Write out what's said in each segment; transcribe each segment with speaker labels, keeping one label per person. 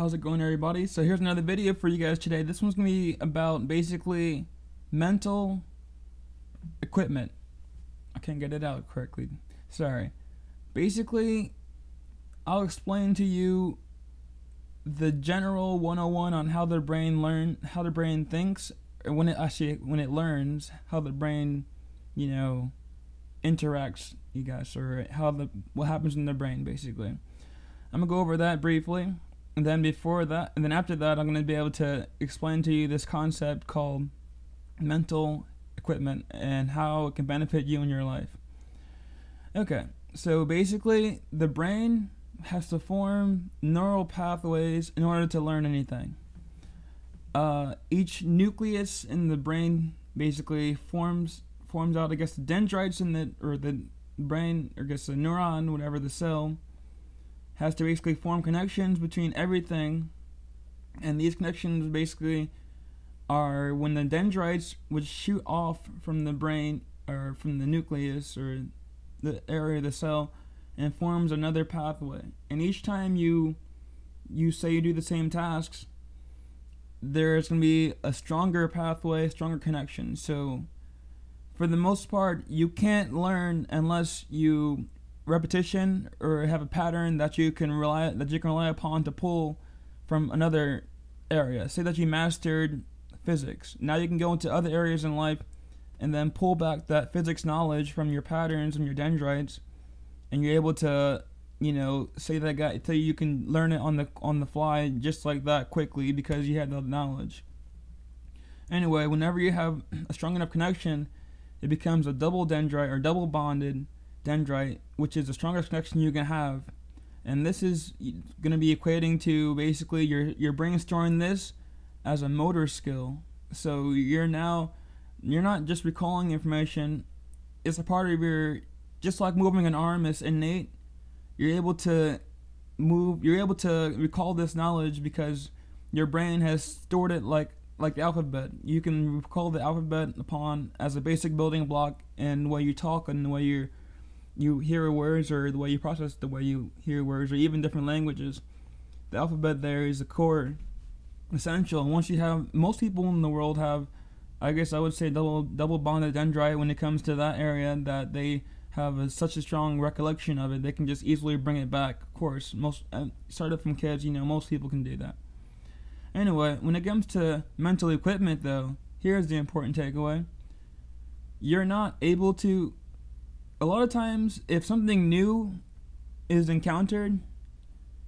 Speaker 1: How's it going, everybody? So here's another video for you guys today. This one's gonna be about basically mental equipment. I can't get it out correctly. Sorry. Basically, I'll explain to you the general 101 on how the brain learn, how the brain thinks, when it actually when it learns, how the brain, you know, interacts, you guys, or how the what happens in the brain, basically. I'm gonna go over that briefly and then before that, and then after that, I'm going to be able to explain to you this concept called mental equipment and how it can benefit you in your life. Okay, so basically, the brain has to form neural pathways in order to learn anything. Uh, each nucleus in the brain basically forms forms out, I guess, the dendrites in the or the brain, or I guess the neuron, whatever the cell has to basically form connections between everything, and these connections basically are when the dendrites would shoot off from the brain or from the nucleus or the area of the cell and forms another pathway. And each time you you say you do the same tasks, there's going to be a stronger pathway, stronger connection. So for the most part, you can't learn unless you repetition or have a pattern that you can rely that you can rely upon to pull from another area. Say that you mastered physics. Now you can go into other areas in life and then pull back that physics knowledge from your patterns and your dendrites and you're able to you know say that guy tell you you can learn it on the on the fly just like that quickly because you had the knowledge anyway whenever you have a strong enough connection it becomes a double dendrite or double bonded dendrite, which is the strongest connection you can have. And this is going to be equating to basically your, your brain storing this as a motor skill. So you're now, you're not just recalling information, it's a part of your, just like moving an arm is innate, you're able to move, you're able to recall this knowledge because your brain has stored it like like the alphabet. You can recall the alphabet upon as a basic building block and the way you talk and the way you're you hear words or the way you process the way you hear words or even different languages. The alphabet there is the core essential. And once you have most people in the world have I guess I would say double double bonded dendrite when it comes to that area that they have a, such a strong recollection of it they can just easily bring it back. Of course, most uh, started from kids, you know, most people can do that. Anyway, when it comes to mental equipment though, here's the important takeaway. You're not able to a lot of times if something new is encountered,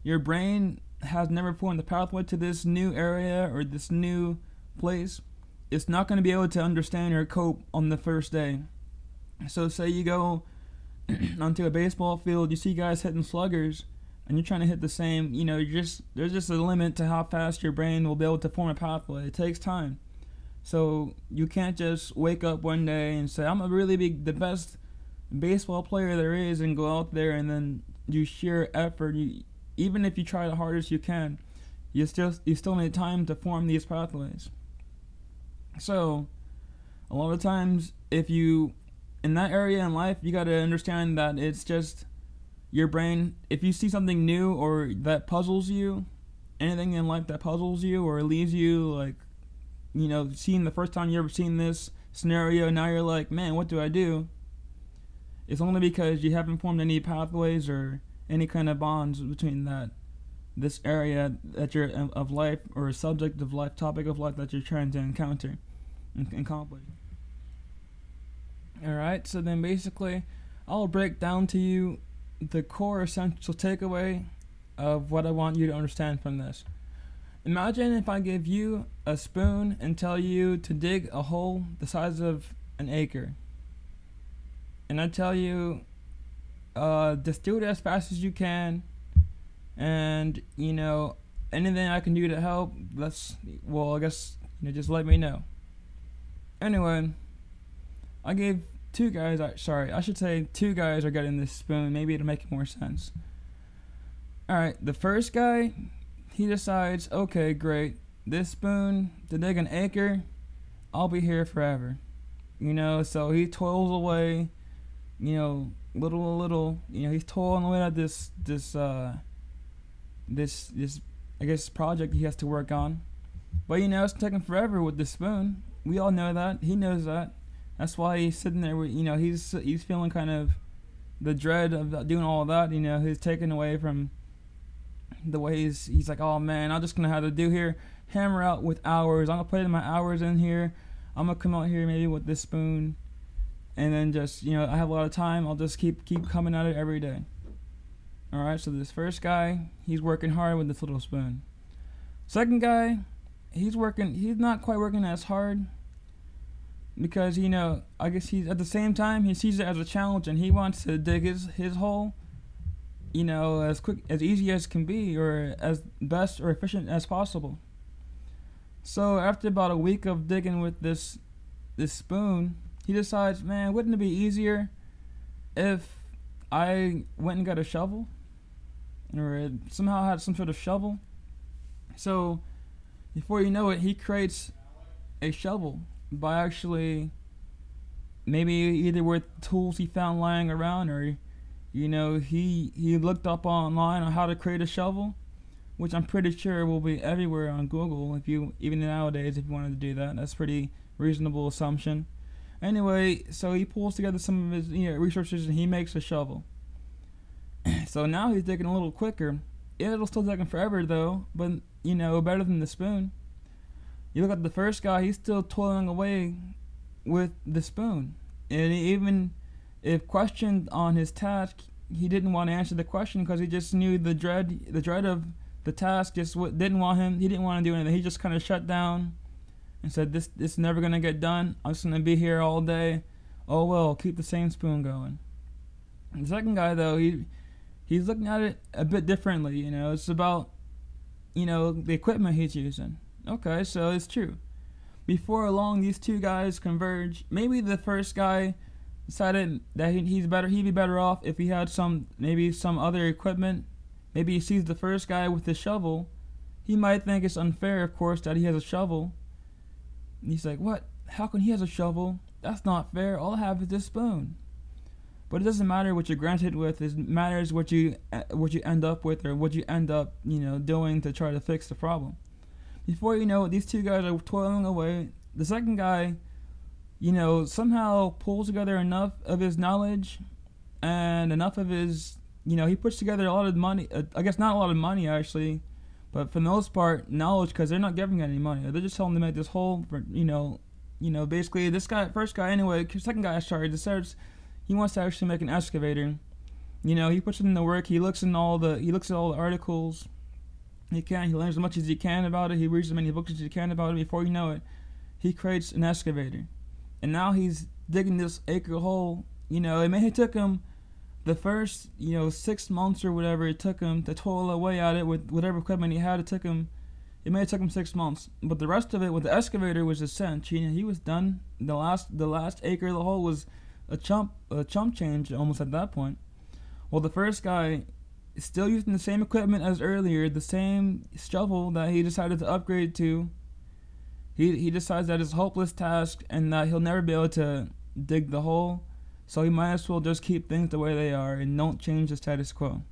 Speaker 1: your brain has never formed the pathway to this new area or this new place. It's not going to be able to understand or cope on the first day. So, say you go onto a baseball field, you see guys hitting sluggers, and you're trying to hit the same. You know, you're just there's just a limit to how fast your brain will be able to form a pathway. It takes time. So you can't just wake up one day and say, "I'm gonna really be the best baseball player there is and go out there and then do sheer effort. You, even if you try the hardest you can, you still you still need time to form these pathways. So, a lot of times, if you in that area in life, you got to understand that it's just your brain. If you see something new or that puzzles you, anything in life that puzzles you or leaves you like, you know, seeing the first time you ever seen this scenario, now you're like, man, what do I do? It's only because you haven't formed any pathways or any kind of bonds between that this area that you're of life or a subject of life, topic of life that you're trying to encounter and accomplish. All right, so then basically, I'll break down to you the core essential takeaway of what I want you to understand from this. Imagine if I give you a spoon and tell you to dig a hole the size of an acre and I tell you, uh, just do it as fast as you can, and you know anything I can do to help. Let's well, I guess you know, just let me know. Anyway, I gave two guys. Sorry, I should say two guys are getting this spoon. Maybe it'll make more sense. All right, the first guy, he decides, okay, great. This spoon to dig an acre, I'll be here forever. You know, so he toils away you know, little little, you know, he's toiling away at this this uh this this I guess, project he has to work on. But you know, it's taking forever with the spoon. We all know that. He knows that. That's why he's sitting there. With, you know, he's he's feeling kind of the dread of doing all that. You know, he's taken away from the way he's he's like, oh man, I'm just gonna have to do here, hammer out with hours. I'm gonna put in my hours in here. I'm gonna come out here maybe with this spoon, and then just you know, I have a lot of time. I'll just keep keep coming at it every day. All right, so this first guy, he's working hard with this little spoon. Second guy, he's working. He's not quite working as hard because you know I guess he's at the same time he sees it as a challenge and he wants to dig his his hole you know as quick as easy as can be or as best or efficient as possible so after about a week of digging with this this spoon he decides man wouldn't it be easier if I went and got a shovel or somehow had some sort of shovel? So before you know it he creates a shovel by actually maybe either with tools he found lying around or you know he he looked up online on how to create a shovel which i'm pretty sure will be everywhere on google if you even nowadays if you wanted to do that. That's pretty reasonable assumption anyway so he pulls together some of his you know, resources and he makes a shovel so now he's digging a little quicker it'll still take him forever though but you know better than the spoon you look at the first guy, he's still toiling away with the spoon. And even if questioned on his task, he didn't want to answer the question because he just knew the dread, the dread of the task just didn't want him. He didn't want to do anything. He just kind of shut down and said, "This, this is never gonna get done. I'm just gonna be here all day. Oh well, keep the same spoon going." the second guy, though, he he's looking at it a bit differently. You know, it's about you know the equipment he's using. Okay, so it's true. Before long, these two guys converge. Maybe the first guy decided that he's better. He'd be better off if he had some, maybe some other equipment. Maybe he sees the first guy with the shovel. He might think it's unfair, of course, that he has a shovel. And he's like, "What? How can he has a shovel? That's not fair. All I have is this spoon." But it doesn't matter what you're granted with. It matters what you what you end up with, or what you end up, you know, doing to try to fix the problem. Before you know it, these two guys are toiling away. The second guy, you know, somehow pulls together enough of his knowledge and enough of his, you know, he puts together a lot of money. Uh, I guess not a lot of money actually, but for the most part, knowledge because they're not giving any money. They're just telling them to make this whole, you know, you know, basically this guy, first guy anyway, second guy sorry, decides he wants to actually make an excavator. You know, he puts in the work. He looks in all the he looks at all the articles he can. He learns as much as he can about it. He reads as many books as he can about it. Before you know it, he creates an excavator, and now he's digging this acre hole. You know, it may have took him the first, you know, six months or whatever it took him to toil away at it with whatever equipment he had. It took him. It may have took him six months, but the rest of it with the excavator was a cinch. Know, he was done. The last, the last acre of the hole was a chump, a chump change almost at that point. Well, the first guy, still using the same equipment as earlier, the same shovel that he decided to upgrade to. He he decides that it's a hopeless task and that he'll never be able to dig the hole, so he might as well just keep things the way they are and don't change the status quo.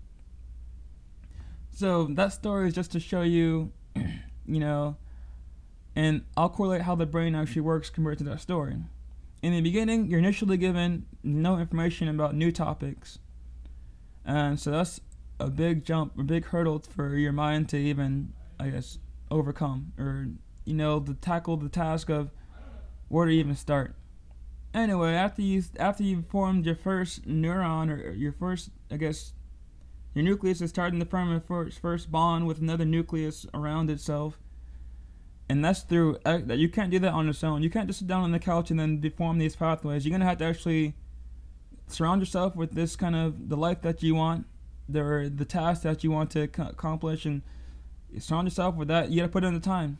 Speaker 1: So that story is just to show you, you know, and I'll correlate how the brain actually works compared to that story. In the beginning, you're initially given no information about new topics. And so that's a big jump, a big hurdle for your mind to even, I guess, overcome or you know, to tackle the task of where to even start. Anyway, after you after you formed your first neuron or your first, I guess, your nucleus is starting to form a first bond with another nucleus around itself, and that's through uh, that you can't do that on its own. You can't just sit down on the couch and then deform these pathways. You're gonna have to actually surround yourself with this kind of the life that you want the the task that you want to accomplish and surround yourself with that. You got to put in the time.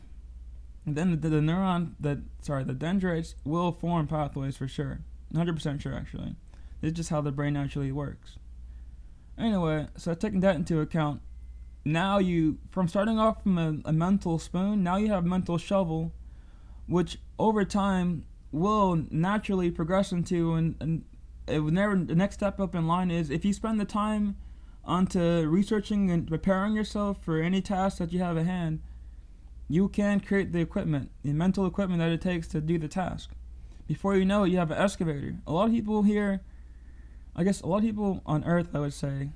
Speaker 1: And then the, the neuron, that sorry, the dendrites will form pathways for sure. 100% sure actually. This is just how the brain actually works. Anyway, so taking that into account, now you from starting off from a, a mental spoon, now you have mental shovel, which over time will naturally progress into and, and it would never the next step up in line is if you spend the time onto researching and preparing yourself for any task that you have at hand, you can create the equipment, the mental equipment that it takes to do the task. Before you know it, you have an excavator. A lot of people here, I guess a lot of people on Earth, I would say,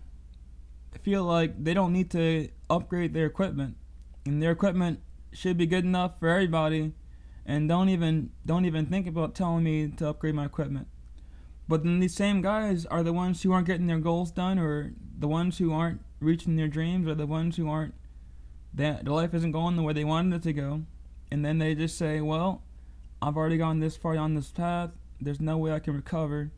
Speaker 1: feel like they don't need to upgrade their equipment, and their equipment should be good enough for everybody, and don't even don't even think about telling me to upgrade my equipment. But then these same guys are the ones who aren't getting their goals done, or the ones who aren't reaching their dreams, or the ones who aren't that their life isn't going the way they wanted it to go, and then they just say, "Well, I've already gone this far on this path. There's no way I can recover."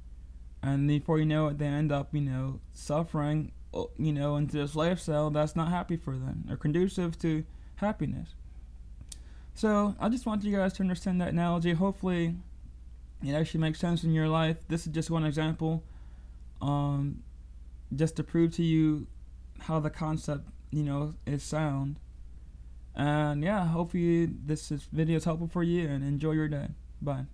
Speaker 1: And before you know it, they end up, you know, suffering, uh, you know, into this lifestyle that's not happy for them or conducive to happiness. So I just want you guys to understand that analogy. Hopefully, it actually makes sense in your life. This is just one example, um, just to prove to you how the concept, you know, is sound. And yeah, hopefully this is, video is helpful for you and enjoy your day. Bye.